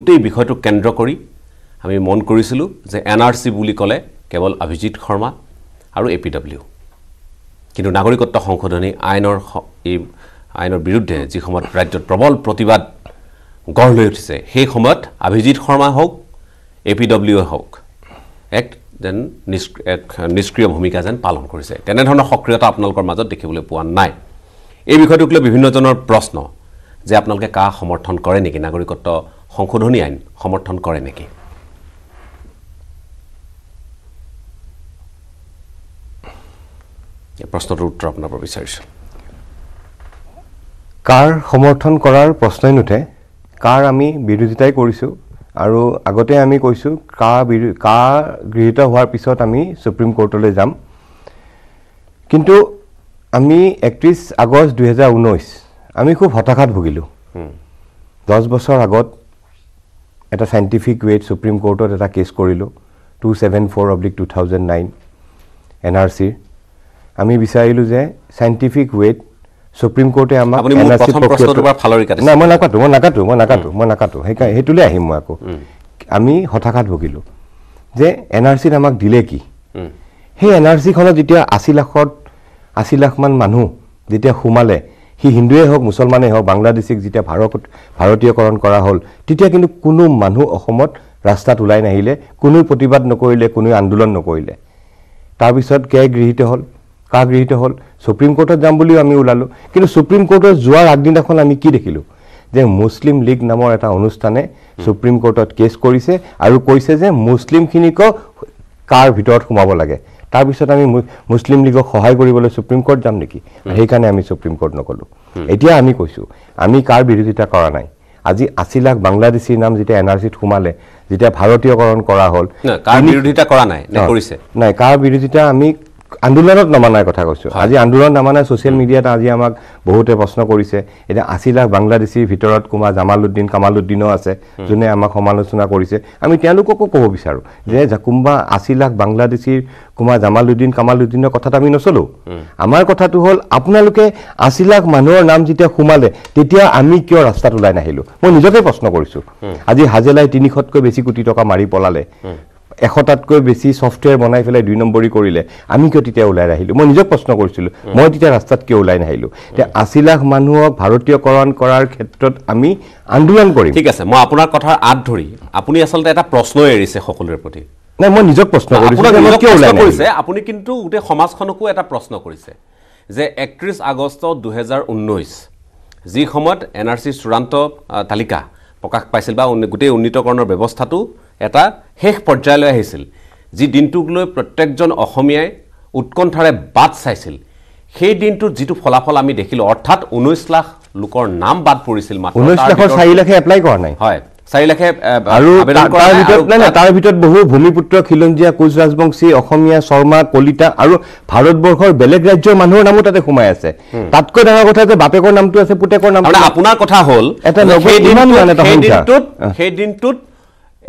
গোটেই বিষয়টোক কেন্দ্ৰ কৰি আমি মন কৰিছিলোঁ যে এন আৰ চি বুলি ক'লে কেৱল অভিজিত শৰ্মা আৰু এ পি ডব্লিউ। কিন্তু নাগৰিকত্ব সংশোধনী আইনৰ এই আইনৰ বিৰুদ্ধে যি সময়ত ৰাজ্যত প্ৰবল প্ৰতিবাদ গঢ় লৈ উঠিছে সেই সময়ত অভিজিত শৰ্মা হওক এ পি ডব্লিউৱে হওক এক যেন এক নিষ্ক্ৰিয় ভূমিকা যেন পালন কৰিছে। তেনেধৰণৰ সক্ৰিয়তা আপোনালোকৰ মাজত দেখিবলৈ পোৱা নাই। এই বিষয়টোক লৈ বিভিন্নজনৰ প্ৰশ্ন যে আপোনালোকে কা সমৰ্থন কৰে নেকি নাগৰিকত্ব সংশোধনী আইন সমৰ্থন কৰে নেকি? প্ৰশ্নটোৰ উত্তৰ আপোনাৰ পৰা বিচাৰিছোঁ। কাৰ সমৰ্থন কৰাৰ প্ৰশ্নই নুঠে কাৰ আমি বিৰোধিতাই কৰিছোঁ আৰু আগতে আমি কৈছোঁ কা বিৰো কা গৃহীত হোৱাৰ পিছত আমি ছুপ্ৰিম কোৰ্টলৈ যাম। কিন্তু আমি একত্ৰিছ আগষ্ট দুহেজাৰ ঊনৈছ আমি খুব হতাশাত ভুগিলোঁ। দহ বছৰ আগত এটা চাইণ্টিফিক ৱেত ছুপ্ৰিম কোৰ্টত এটা কেছ কৰিলোঁ two seven four oblique two thousand nine N R চিৰ আমি বিচাৰিলোঁ যে চাইণ্টিফিক ৱেত ছুপ্ৰিম কোৰ্টে আমাক পৰা ফালৰি কাটিছে। নাই মই নাকাটো মই নাকাটো মই নাকাটো মই নাকাটো। সেইকাৰণে সেইটোলৈ আহিম মই আকৌ। আমি হতাশাত ভুগিলোঁ যে এন আৰ চিত আমাক দিলে কি? সেই এন আৰ চিখনত যেতিয়া আশী লাখত আশী লাখমান মানুহ যেতিয়া সোমালে সি হিন্দুৱে হওক মুছলমানেই হওক বাংলাদেশীক যেতিয়া ভাৰত ভাৰতীয়কৰণ কৰা হ'ল তেতিয়া কিন্তু কোনো মানুহ অসমত ৰাস্তাত ওলাই নাহিলে কোনেও প্ৰতিবাদ নকৰিলে কোনেও আন্দোলন নকৰিলে। তাৰপিছত কে গৃহীত হ'ল? কা গৃহীত হ'ল? ছুপ্ৰিম কোৰ্টত যাম বুলিও আমি ওলালোঁ। কিন্তু ছুপ্ৰিম কোৰ্টত যোৱাৰ আগদিনাখন আমি কি দেখিলোঁ? যে মুছলিম লীগ নামৰ এটা অনুষ্ঠানে ছুপ্ৰিম কোৰ্টত কেছ কৰিছে আৰু কৈছে যে মুছলিমখিনিকো কাৰ ভিতৰত সোমাব লাগে? তাৰপিছত আমি মুছলিম লীগক সহায় কৰিবলৈ ছুপ্ৰিম কোৰ্ট যাম নেকি? সেইকাৰণে আমি ছুপ্ৰিম কোৰ্ট নগ'লোঁ। এতিয়া আমি কৈছোঁ আমি কাৰ বিৰোধিতা কৰা নাই? আজি আশী লাখ বাংলাদেশীৰ নাম যেতিয়া এন আৰ চিত সোমালে যেতিয়া ভাৰতীয়কৰণ কৰা হ'ল কাৰ বিৰোধিতা কৰা নাই নে কৰিছে? নাই কাৰ বিৰোধিতা আমি আন্দোলনত নমানাৰ কথা কৈছোঁ। আজি আন্দোলন নমানাই ছ'চিয়েল মিডিয়াত আজি আমাক বহুতে প্ৰশ্ন কৰিছে এতিয়া আশী লাখ বাংলাদেশীৰ ভিতৰত কোনোবা জামালুদ্দিন কামালুদ্দিনো আছে যোনে আমাক সমালোচনা কৰিছে। আমি তেওঁলোককো ক'ব বিচাৰোঁ যে যা- কোনোবা আশী লাখ বাংলাদেশীৰ কোনোবা জামালুদ্দিন কামালুদ্দিনৰ কথাত আমি নচলোঁ। আমাৰ কথাটো হ'ল আপোনালোকে আশী লাখ মানুহৰ নাম যেতিয়া সোমালে তেতিয়া আমি কিয় ৰাস্তাত ওলাই নাহিলোঁ? মই নিজকে প্ৰশ্ন কৰিছোঁ। আজি হাজেলাই তিনিশতকৈ বেছি কোটি টকা মাৰি পলালে। এশটাতকৈ বেছি ছফ্টৱেৰ বনাই পেলাই দুই নম্বৰী কৰিলে আমি কিয় তেতিয়া ওলাই নাহিলোঁ? মই নিজক প্ৰশ্ন কৰিছিলোঁ মই তেতিয়া ৰাস্তাত কিয় ওলাই নাহিলোঁ? এতিয়া আশী লাখ মানুহক ভাৰতীয়কৰণ কৰাৰ ক্ষেত্ৰত আমি আন্দোলন কৰিম। ঠিক আছে মই আপোনাৰ কথাৰ আঁত ধৰি আপুনি আচলতে এটা প্ৰশ্ন এৰিছে সকলোৰে প্ৰতি। নাই মই নিজক প্ৰশ্ন কৰিছোঁ আপুনি কিন্তু গোটেই সমাজখনকো এটা প্ৰশ্ন কৰিছে যে একত্ৰিছ আগষ্ট দুহেজাৰ ঊনৈছ যি সময়ত এন আৰ চিৰ চূড়ান্ত তালিকা প্ৰকাশ পাইছিল বা গোটেই উন্নীতকৰণৰ ব্যৱস্থাটো এটা শেষ পৰ্যায়লৈ আহিছিল যি দিনটোক লৈ প্ৰত্যেকজন অসমীয়াই উৎকণ্ঠাৰে বাট চাইছিল। সেই দিনটোত যিটো ফলাফল আমি দেখিলোঁ অৰ্থাৎ ঊনৈছ লাখ লোকৰ নাম বাদ পৰিছিল ঊনৈছ লাখৰ চাৰি লাখে এপ্লাই কৰা নাই। হয় চাৰি লাখে আহ, আৰু আবেদন তাৰ ভিতৰত বহু ভূমিপুত্ৰ খিলঞ্জীয়া কোচ ৰাজবংশী অসমীয়া শৰ্মা কলিতা আৰু ভাৰতবৰ্ষৰ বেলেগ ৰাজ্যৰ মানুহৰ নামো তাতে সোমাই আছে। তাতকৈ ডাঙৰ কথা যে বাপেকৰ নামটো আছে পুতেকৰ নাই। আপোনাৰ কথা হ'ল এটা সেই দিনটোত-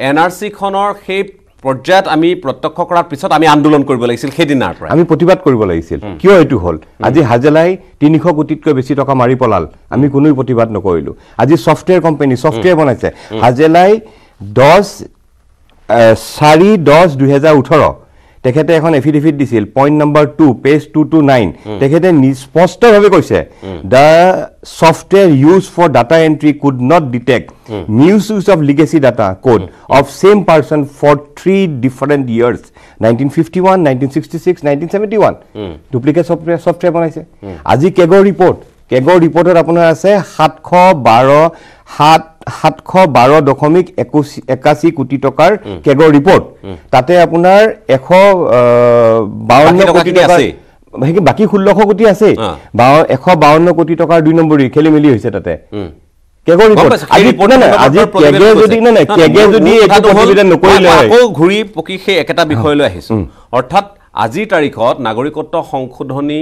এন আৰ চিখনৰ সেই পৰ্যায়ত আমি প্ৰত্যক্ষ কৰাৰ পিছত আমি আন্দোলন কৰিব লাগিছিল সেইদিনাৰ পৰা আমি প্ৰতিবাদ কৰিব লাগিছিল। কিয় এইটো হ'ল? আজি হাজেলাই তিনিশ কোটিতকৈ বেছি টকা মাৰি পলাল। আমি কোনোৱে প্ৰতিবাদ নকৰিলোঁ। আজি ছফ্টৱেৰ কোম্পানী ছফ্টৱেৰ বনাইছে। হাজেলাই দহ চাৰি দহ দুহেজাৰ ওঠৰ তেখেতে এখন এফিডেভিট দিছিল point number two page two two nine তেখেতে স্পষ্টভাৱে কৈছে the software use for data entry could not detect misuse of legacy data code of same person for three different years nineteen fifty one nineteen sixty six nineteen seventy one duplicate software software বনাইছে। আজি কেগৰ report কেগৰ ৰিপৰ্টত আপোনাৰ আছে সাতশ বাৰ সাত সাতশ বাৰ দশমিক একাশী কোটি টকাৰ কেগৰ ৰিপৰ্ট তাতে আপোনাৰ এশ বাৱন্ন কোটি টকাখিনি টকাৰ আছেই। সেই বাকী ষোল্লশ কোটি আছে অ। বাৱ- এশ বাৱন্ন কোটি টকাৰ দুই নম্বৰী খেলি মেলি হৈছে তাতে। ঘূৰি পকি সেই একেটা বিষয়লৈ আহিছোঁ। অৰ্থাৎ আজিৰ তাৰিখত নাগৰিকত্ব সংশোধনী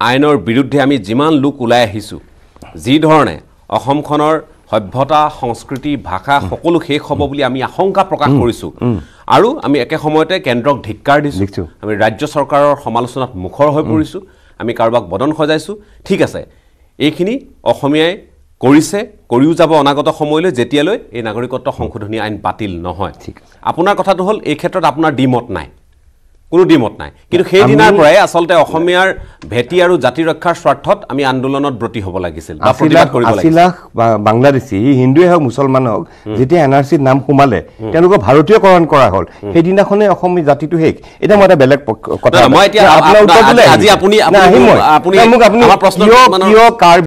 আইনৰ বিৰুদ্ধে আমি যিমান লোক ওলাই আহিছোঁ যি ধৰণে অসমখনৰ সভ্যতা সংস্কৃতি ভাষা সকলো শেষ হ'ব বুলি আমি আশংকা প্ৰকাশ কৰিছোঁ। আৰু আমি একে সময়তে কেন্দ্ৰক ধিক্কাৰ দিছোঁ। আমি ৰাজ্য চৰকাৰৰ সমালোচনাত মুখৰ হৈ পৰিছোঁ। আমি কাৰোবাক বদন সজাইছোঁ। ঠিক আছে এইখিনি অসমীয়াই কৰিছে কৰিও যাব অনাগত সময়লৈ। যেতিয়ালৈ এই নাগৰিকত্ব সংশোধনী আইন বাতিল নহয়। ঠিক। আপোনাৰ কথাটো হ'ল এই ক্ষেত্ৰত আপোনাৰ দ্বিমত নাই। কোনো দ্বিমত নাই। কিন্তু সেইদিনাৰ পৰাই আচলতে অসমীয়াৰ ভেটি আৰু জাতি ৰক্ষাৰ স্বাৰ্থত আমি আন্দোলনত ব্ৰতী হ'ব লাগিছিল আশী লাখ বাংলাদেশী হিন্দুৱে হওক মুছলমান হওক যেতিয়া এন আৰ চিত নাম সোমালে তেওঁলোকক ভাৰতীয়কৰণ কৰা হ'ল। সেইদিনাখনেই অসমীয়া জাতিটো শেষ। এতিয়া মই এটা বেলেগ কথা